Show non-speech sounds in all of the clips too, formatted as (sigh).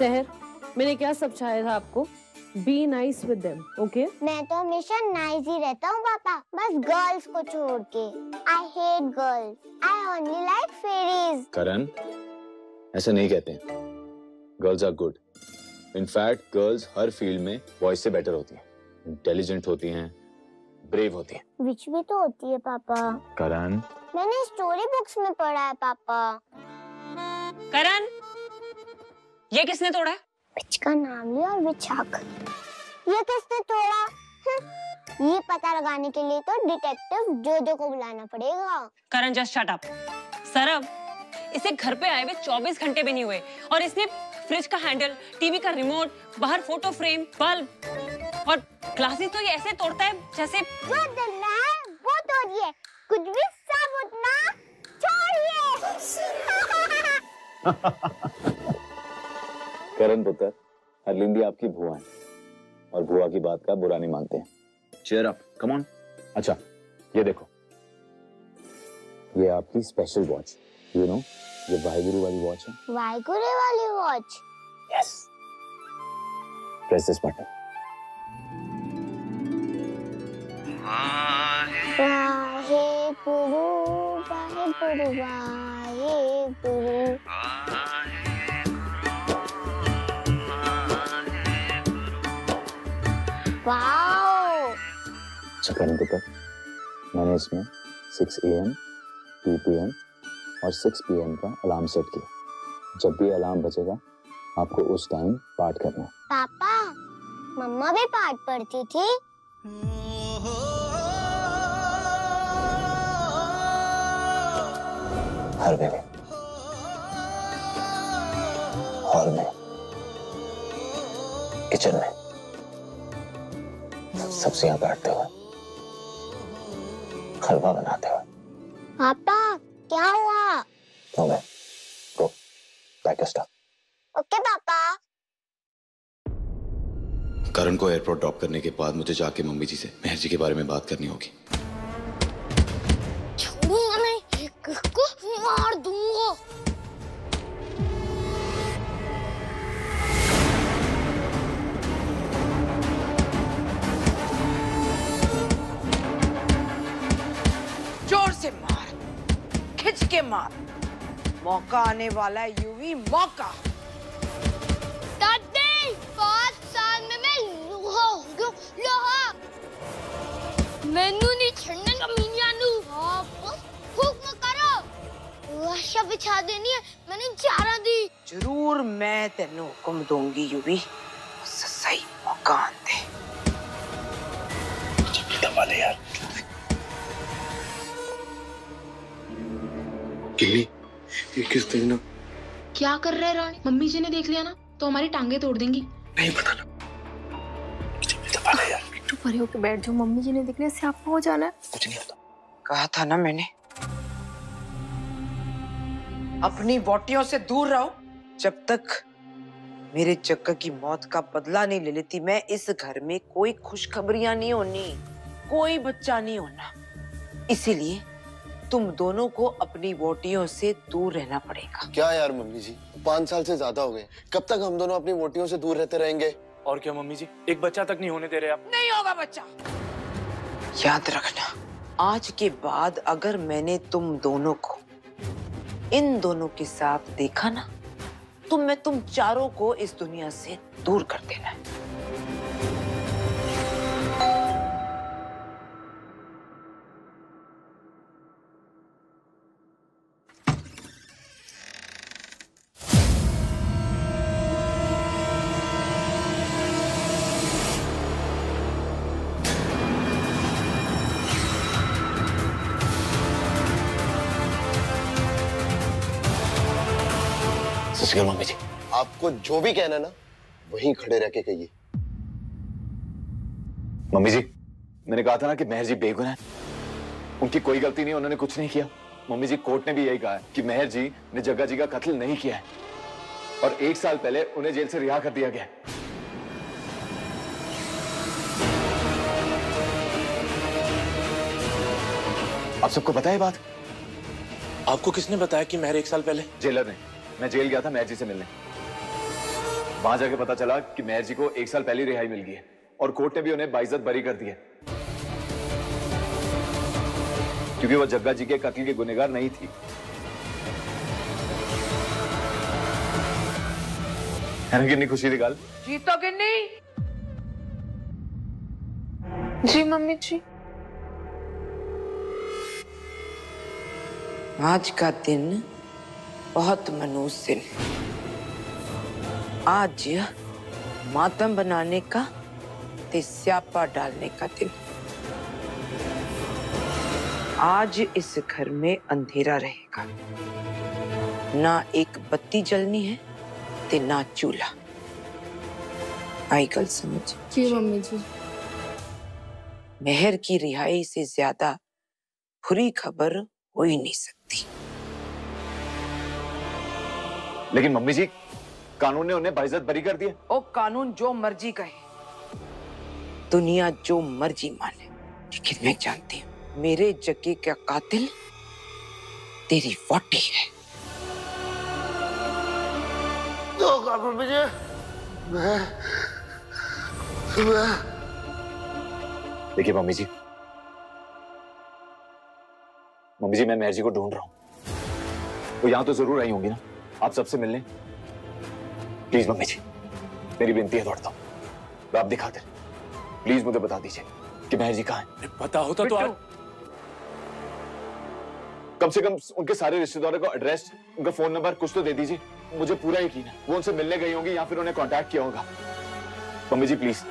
सहर मैंने क्या समझाया था आपको? Be nice with them okay मैं तो हमेशा नाइस ही रहता हूँ पापा। बस गर्ल्स को छोड़ के। I hate girls I only like fairies Karan ऐसा नहीं कहते girls are good in fact girls her field में बॉयज़ से बेटर होती हैं। इंटेलिजेंट होती हैं। ब्रेव होती हैं। विच भी तो होती है पापा। करण? मैंने स्टोरी बुक्स में पढ़ा है पापा। करण? ये किसने तोड़ा? विच का नाम लिया और विच हक ये किसने तोड़ा? हम्म, ये पता लगाने के लिए तो डिटेक्टिव जोजो को बुलाना पड़ेगा। करण जस्ट शट अप सरब इसे घर पे आए हुए 24 घंटे भी नहीं हुए। और इसने फ्रिज का हैंडल टीवी का रिमोट बाहर फ़ोटो फ्रेम बल्ब और ग्लासेस तो ये ऐसे तोड़ता है जैसे जो डरना है वो तोड़िए। कुछ भी साबुत ना छोड़िए। (laughs) (laughs) करण पुत्र हरलिंदी आपकी भुआ है। और भुआ की बात का बुरा नहीं मानते। हैं चेयर अप कम ऑन अच्छा ये देखो। ये आपकी स्पेशल वॉच यू नो ये वाहिगुरु वाली वॉच है। वाइगुरे वाली watch yes press this button Waheguru वाहे करण पुत्र मैंने इसमें 6 एम 2 पीएम और 6 पीएम का अलार्म सेट किया। जब भी अलार्म बजेगा आपको उस टाइम पाठ करना है। पापा मम्मा भी पाठ पढ़ती थी? हर वेले हॉल में। किचन में। सब्ज़ियाँ काटते हुए हलवा बनाते हुए पापा क्या हुआ? No man go pack stuff okay पापा। करण को एयरपोर्ट ड्रॉप करने के बाद मुझे जाके मम्मी जी से मेहर जी के बारे में बात करनी होगी। नहीं किसको मार दूँगा। के मार। मौका आने वाला है यूवी मौका। दादी पाँच साल में मैं लोहा हो गया लोहा। मैनू नहीं छड़ने का मियाँ नू बस हुक्म करो। बिछा देनी है मैंने चारा दी। ज़रूर मैं तेनू हुक्म दूँगी यूवी सही मौका वाले यार। किन्नी? ये किस दिन ना क्या कर रहे रानी? मम्मी जी ने देख लिया ना तो हमारी टांगे तोड़ देंगी। नहीं पता ना। दबा तू परे होके बैठ जाओ मम्मी जी ने देखने से आपको हो जाना है। कुछ नहीं होता। कहा था ना मैंने? अपनी बोटियों से दूर रहो जब तक मेरे चक्कर की मौत का बदला नहीं ले लेती मैं इस घर में कोई खुशखबरियाँ नहीं होनी कोई बच्चा नहीं होना। इसीलिए तुम दोनों को अपनी बोटियों से दूर रहना पड़ेगा। क्या यार मम्मी जी? पाँच साल से ज़्यादा हो गए। कब तक हम दोनों अपनी वोटियों से दूर रहते रहेंगे? और क्या मम्मी जी? एक बच्चा तक नहीं होने दे रहे आप। नहीं होगा बच्चा। याद रखना आज के बाद अगर मैंने तुम दोनों को इन दोनों के साथ देखा ना तो मैं तुम चारों को इस दुनिया से दूर कर देना है। श्री मम्मी जी? आपको जो भी कहना ना वहीं खड़े रह के कहिए। मम्मी जी मैंने कहा था ना कि मेहर जी बेगुनाह है। उनकी कोई गलती नहीं उन्होंने कुछ नहीं किया। मम्मी जी कोर्ट ने भी यही कहा है कि मेहर जी ने जग्गा जी का कत्ल नहीं किया है। और एक साल पहले उन्हें जेल से रिहा कर दिया गया आप सबको पता है बात? आपको किसने बताया कि मेहर एक साल पहले? जेलर ने। मैं जेल गया था मेहर जी से मिलने। वहाँ जाके पता चला कि मेहर जी को एक साल पहले रिहाई मिल गई है और कोर्ट ने भी उन्हें बाइज्जत बरी कर दी है। क्योंकि वो जग्गा जी के कत्ल की गुनेगार नहीं थी। है खुशी की गल? जीतो कि नहीं जी मम्मी जी। आज का दिन बहुत मनूस दिन आज मातम बनाने का ते स्यापा डालने का दिन। आज इस घर में अंधेरा रहेगा। ना एक बत्ती जलनी है ते ना चूल्हा। आई गल समझ? जी मम्मी जी। मेहर की रिहाई से ज़्यादा बुरी खबर हो ही नहीं सकती। लेकिन मम्मी जी कानून ने उन्हें बाइज्जत बरी कर दिया ओ कानून जो मर्ज़ी कहे दुनिया जो मर्ज़ी माने लेकिन मैं जानती हूँ मेरे जग्गे का कातिल तेरी वोटी है। तो काबू मुझे मैं मैं। देखिए मम्मी जी मम्मी जी मैं मेहर जी को ढूंढ रहा हूँ। वो यहाँ तो ज़रूर आई होंगी ना। आप सबसे मिलने। प्लीज़ मम्मी जी मेरी विनती है दौड़ता हूँ। आप दिखाते प्लीज़ मुझे बता दीजिए कि मेहर जी कहाँ है। पता होता तो आज कम से कम उनके सारे रिश्तेदारों का एड्रेस उनका फ़ोन नंबर कुछ तो दे दीजिए। मुझे पूरा यकीन है। वो उनसे मिलने गई होंगी या फिर उन्हें कांटेक्ट किया होगा। मम्मी जी प्लीज़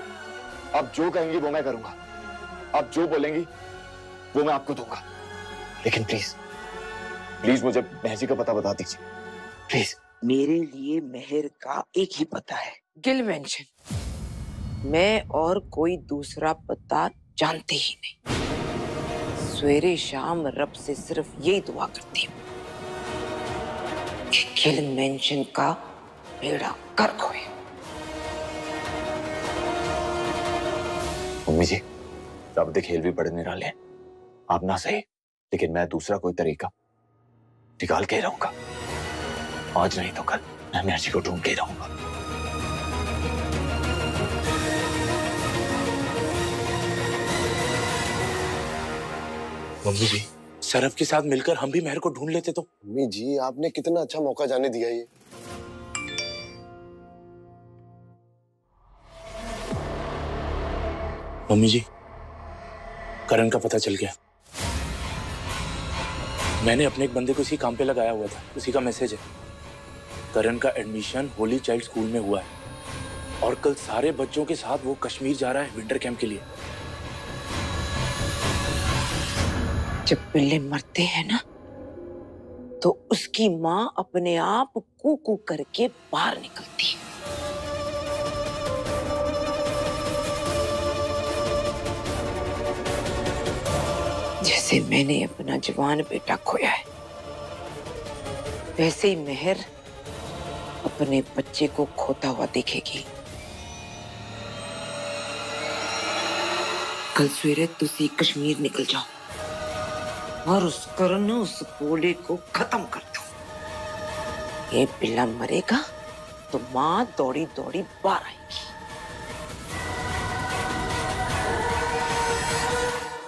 आप जो कहेंगी वो मैं करूँगा। आप जो बोलेंगी वो मैं आपको दूँगा। लेकिन प्लीज़ प्लीज़ मुझे महजी का पता बता दीजिए। प्लीज़ मेरे लिए मेहर का एक ही पता है। गिल मेंशन मैं और कोई दूसरा पता जानते ही नहीं। सवेरे शाम रब से सिर्फ़ यही दुआ करती हूँ कि गिल मेंशन का बेड़ा गर्क होए। मम्मी जी रब दे खेल भी बड़े निराले हैं। आप ना सही लेकिन मैं दूसरा कोई तरीका निकाल के रहूँगा। आज नहीं तो कल मैं महर्षि को ढूंढ के रहूँगा। मम्मी जी। सरफ के साथ मिलकर हम भी मेहर को ढूंढ लेते तो। मम्मी जी आपने कितना अच्छा मौका जाने दिया ये। मम्मी जी करण का पता चल गया। मैंने अपने एक बंदे को इसी काम पे लगाया हुआ था। उसी का मैसेज है। करण का एडमिशन होली चाइल्ड स्कूल में हुआ है। और कल सारे बच्चों के साथ वो कश्मीर जा रहा है विंटर कैंप के लिए। जब पिल्ले मरते हैं ना तो उसकी माँ अपने आप कू कू करके बाहर निकलती है। जैसे मैंने अपना जवान बेटा खोया है, वैसे ही मेहर अपने बच्चे को खोता हुआ देखेगी। कल सवेरे तुसी कश्मीर निकल जाओ और उस करण उस बोले को खत्म कर दो। ये पिल्ला मरेगा तो माँ दौड़ी दौड़ी बाहर आएगी।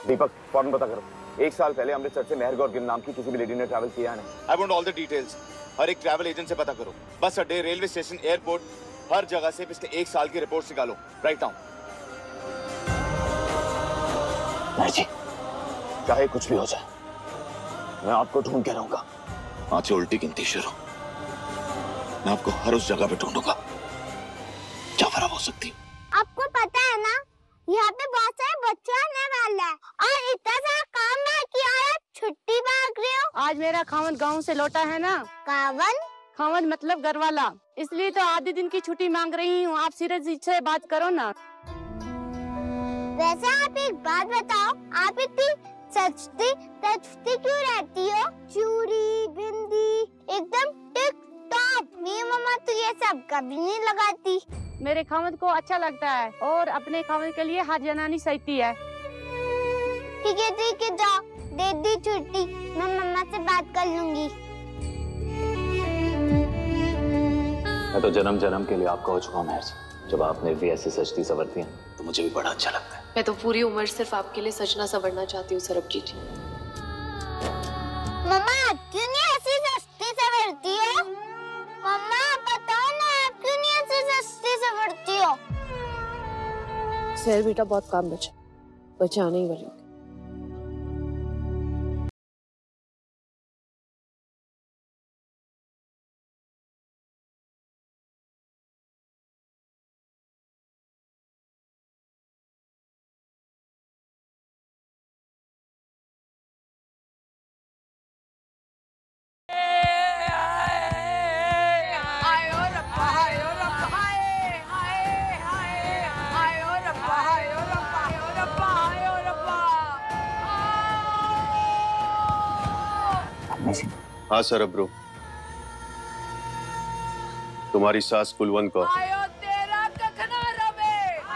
दीपक फ़ौरन पता करो। एक साल पहले अमृतसर से मेहर गौर गिल नाम की किसी भी लेडी ने ट्रैवल किया है I want all the details हर एक ट्रैवल एजेंट से पता करो। बस अड्डे रेलवे स्टेशन एयरपोर्ट हर जगह से पिछले एक साल की रिपोर्ट निकालो। राइट डाउन जी चाहे कुछ भी हो जाए मैं आपको ढूंढ के रहूँगा। आज से उल्टी गिनती शुरू। मैं आपको हर उस जगह पे ढूंढूँगा जहाँ खराब हो सकती आपको पता है ना यहाँ पे बहुत सारे बच्चे आने वाले हैं और इतना सारा काम ना किया है छुट्टी मांग रहे हो। आज मेरा खावन गाँव से लौटा है ना? कावन खावन मतलब घर वाला इसलिए तो आधे दिन की छुट्टी मांग रही हूँ। आप सीरज जी से बात करो ना। वैसे आप एक बात बताओ आप इतनी सचती तचती क्यों रहती हो? चूड़ी बिंदी एकदम टिक टॉप मेरी मम्मा तो ये सब कभी नहीं लगाती। मेरे खावन को अच्छा लगता है और अपने खावन के लिए हाथ जनानी सहती है। ठीक है ठीक है जाओ। दे दी छुट्टी मैं मम्मा से बात कर लूँगी। मैं तो जन्म जन्म के लिए आपका हो चुका हूँ जब आपने भी ऐसी सजती सवरती हैं तो मुझे भी बड़ा अच्छा लगता है। मैं तो पूरी उम्र सिर्फ़ आपके लिए सजना सवरना चाहती हूँ सरबजीत जी मम्मा क्यों नहीं ऐसी सस्ती सवरती हो? मम्मा बताओ ना आप क्यों नहीं ऐसी सस्ती सवरती हो? सर बेटा बहुत काम बचा। बचाने ही वाली हूँ। सर अब्रू तुम्हारी सास कुलवंत कौर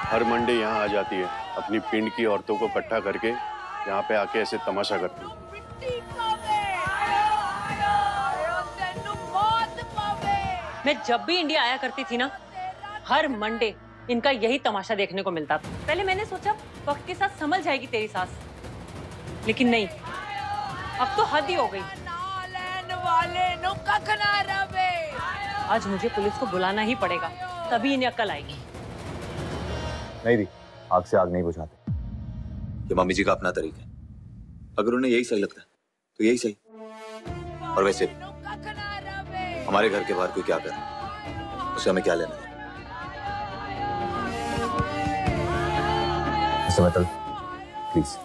हर मंडे यहाँ आ जाती है। अपनी पिंड की औरतों को इकट्ठा करके यहाँ पे आके ऐसे तमाशा करती है। मैं जब भी इंडिया आया करती थी ना हर मंडे इनका यही तमाशा देखने को मिलता था। पहले मैंने सोचा वक्त के साथ समझ जाएगी तेरी सास। लेकिन नहीं अब तो हद ही हो गई। आज मुझे पुलिस को बुलाना ही पड़ेगा तभी इन्हें अक्ल आएगी। नहीं दी आग से आग नहीं बुझाते। ये मम्मी जी का अपना तरीका है। अगर उन्हें यही सही लगता है तो यही सही। और वैसे भी, हमारे घर के बाहर कोई क्या करे उसे हमें क्या लेना है? समय प्लीज़।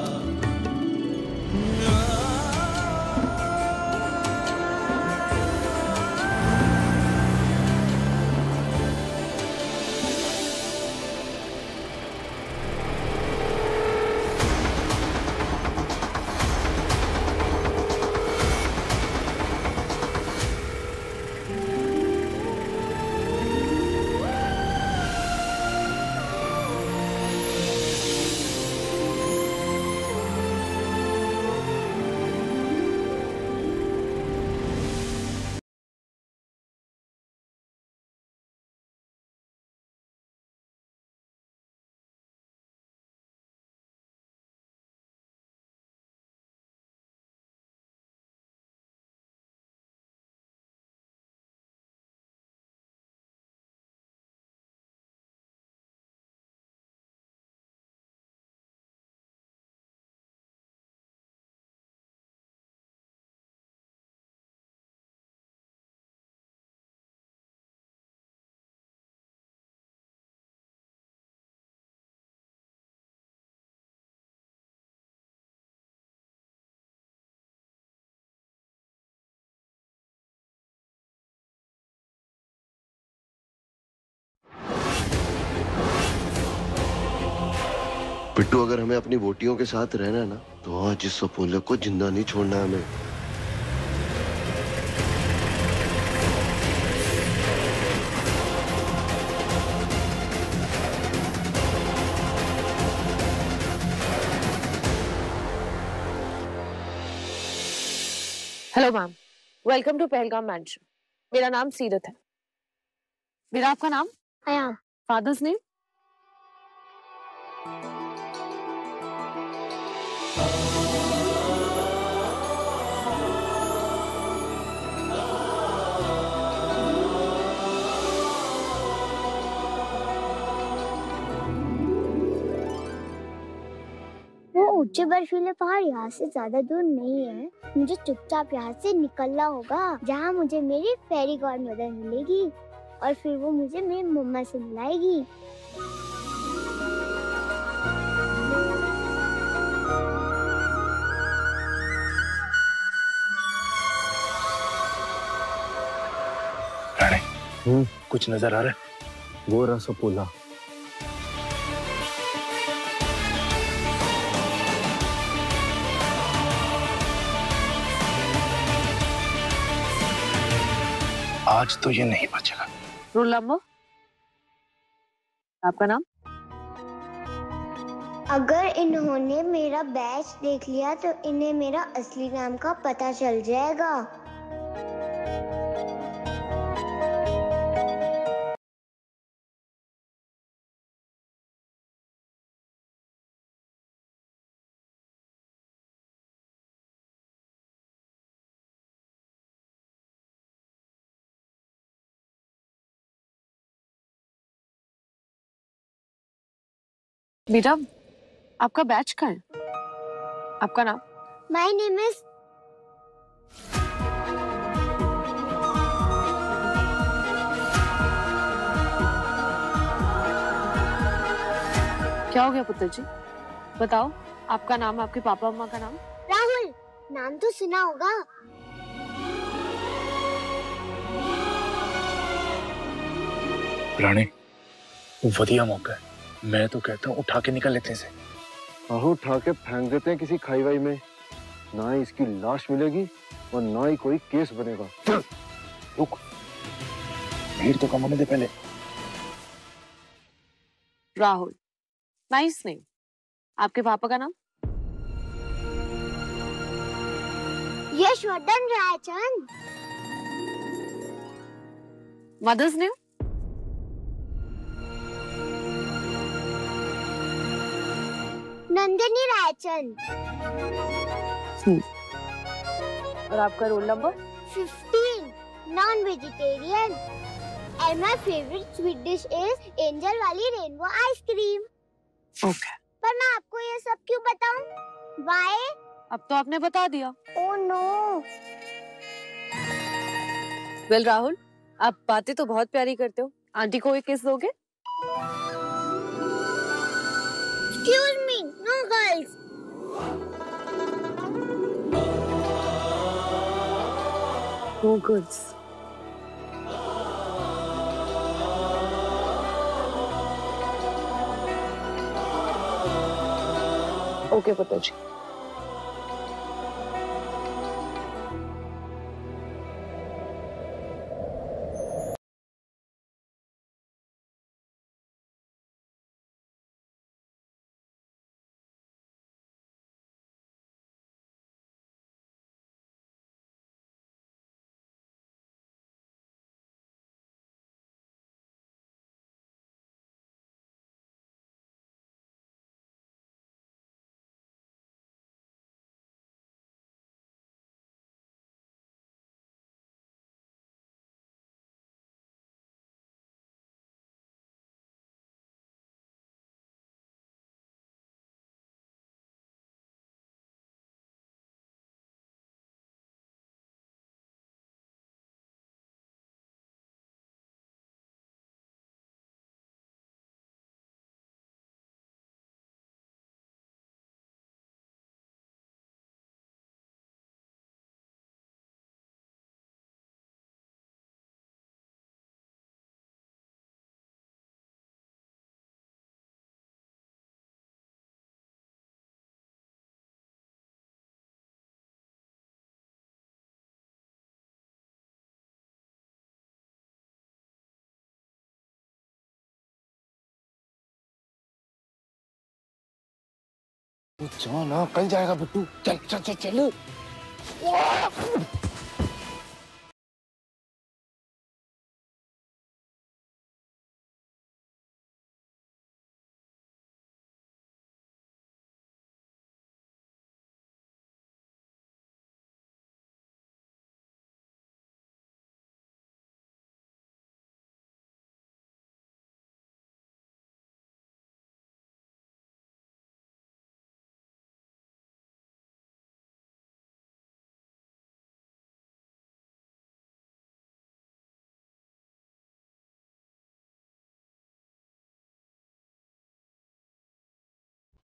पिट्टू अगर हमें अपनी बोटियों के साथ रहना है ना तो आज इस सपोले को ज़िंदा नहीं छोड़ना हमें। Hello ma'am welcome to Pahalgam mansion मेरा नाम सीरत है। मेरा आपका नाम? फादर्स नेम ऊँचे बर्फीले पहाड़ यहाँ से ज़्यादा दूर नहीं है। मुझे चुपचाप यहाँ से निकलना होगा जहाँ मुझे मेरी फेरी गॉड मदर मिलेगी और फिर वो मुझे मेरी मम्मा से मिलाएगी। हम्म। कुछ नज़र आ रहा है? वो रसोपोला आज तो ये नहीं बचेगा। रोल नंबर आपका नाम? अगर इन्होंने मेरा बैच देख लिया तो इन्हें मेरा असली नाम का पता चल जाएगा। बेटा आपका बैच का है? आपका नाम? माय नेम इज़ क्या हो गया पुत्र जी बताओ आपका नाम आपके पापा मम्मा का नाम? राहुल नाम तो सुना होगा। रानी वधिया मौका है। मैं तो कहता हूँ उठा के निकल लेते हैं आहो उठा के फेंक देते हैं किसी खाई वाई में। ना ही इसकी लाश मिलेगी और ना ही कोई केस बनेगा। रुक। भीड़ तो कम होने दे पहले। Rahul nice name. आपके पापा का नाम? Yashvardhan Raichand mother's name? Nandini Raichand. और आपका roll number 15 non vegetarian and my favourite sweet dish is angel वाली रेनबो आइसक्रीम ओके पर मैं आपको ये सब क्यों बताऊँ? व्हाई अब तो आपने बता दिया। ओह नो वेल राहुल आप बातें तो बहुत प्यारी करते हो। आंटी को एक किस दोगे? Excuse no goods. ओके पुत्र जी जा ना कल जाएगा बिट्टू। चल चल चल चल।